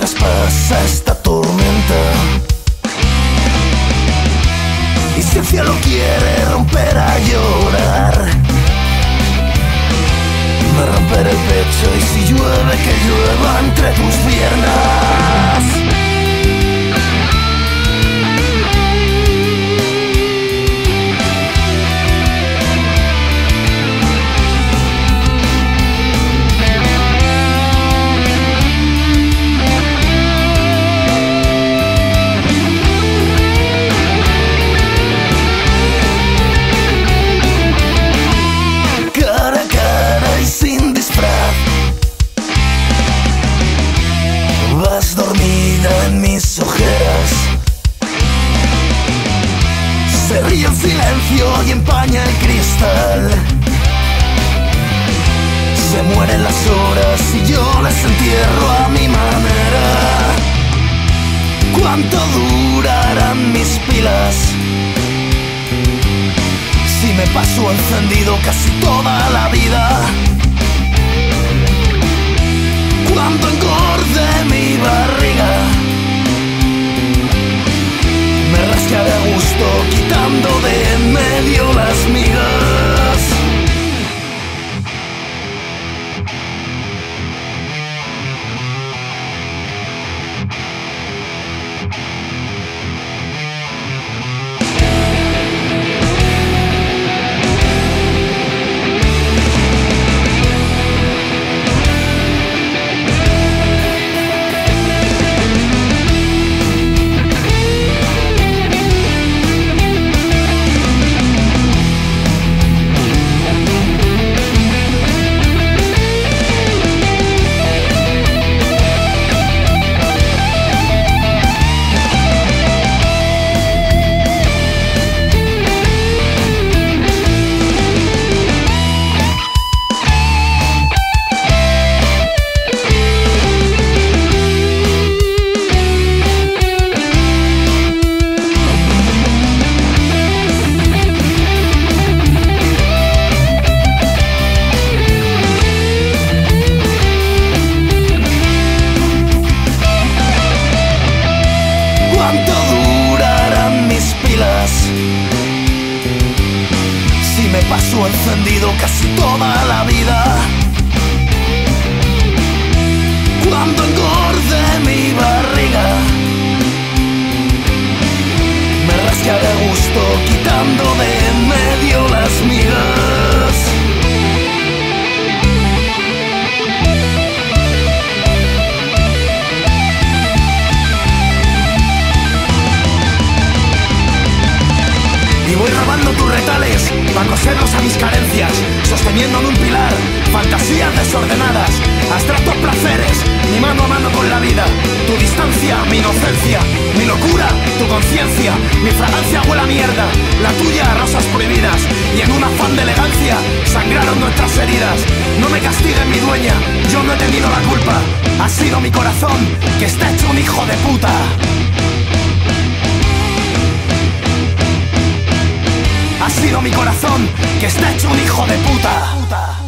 Esta tormenta. Y si el cielo quiere romper a llorar, me romperé el pecho y si llueve que llueva entre tus piernas. Y empaña el cristal. Se mueren las horas y yo las entierro a mi manera. ¿Cuánto durarán mis pilas? Si me paso encendido casi toda la vida. ¿Cuánto engorde mi barriga? Encendido casi toda la vida. A mis carencias, sosteniendo en un pilar fantasías desordenadas, abstractos placeres, mi mano a mano con la vida, tu distancia, mi inocencia, mi locura, tu conciencia, mi fragancia huele a mierda, la tuya rosas prohibidas, y en un afán de elegancia sangraron nuestras heridas. No me castiguen mi dueña, yo no he tenido la culpa, ha sido mi corazón que está hecho un hijo de puta. ha sido mi corazón que está hecho un hijo de puta.